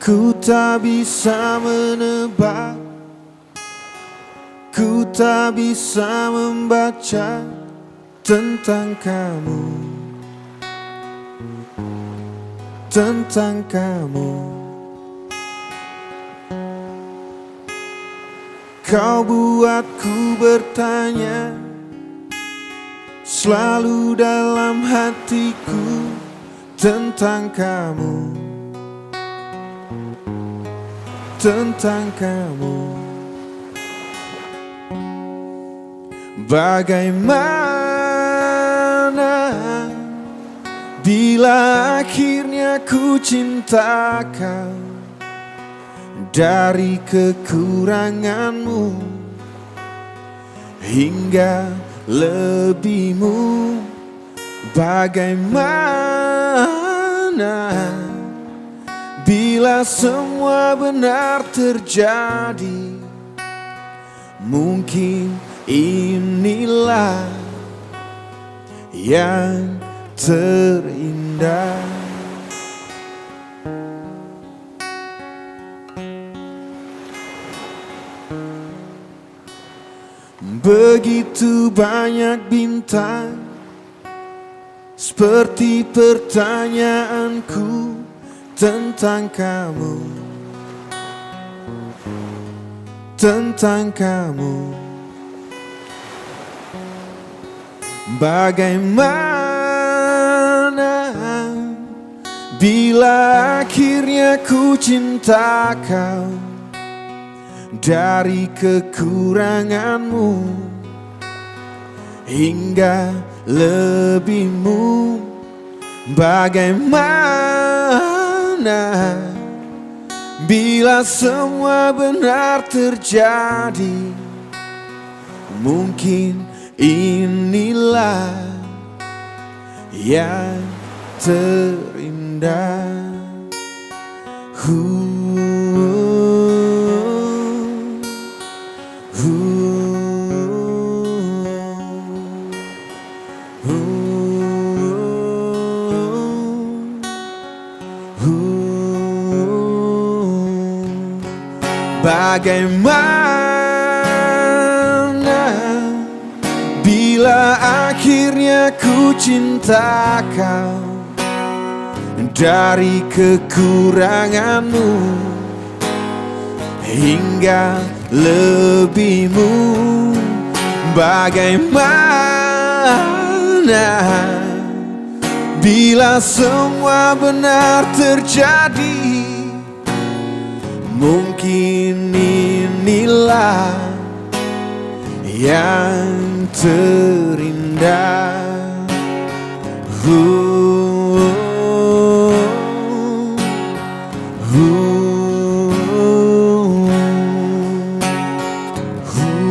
Ku tak bisa menebak. Ku tak bisa membaca tentang kamu. Tentang kamu. Kau buatku bertanya Selalu dalam hatiku Tentang kamu Tentang kamu. Bagaimana Bila akhirnya ku cinta kau Dari kekuranganmu Hingga lebihmu. Bagaimana Bila semua benar terjadi Mungkin inilah yang terindah. Begitu banyak bintang Seperti pertanyaanku tentang kamu. Tentang kamu. Bagaimana Bila akhirnya ku cinta kau? Dari kekuranganmu Hingga lebihmu. Bagaimana Bila semua benar terjadi Mungkin inilah yang terindah. Hu, hu, Bagaimana Bila akhirnya ku cinta kau Dari kekuranganmu Hingga lebihmu? Bagaimana Bila semua benar terjadi Mungkin inilah yang terindah. Uh, uh, uh,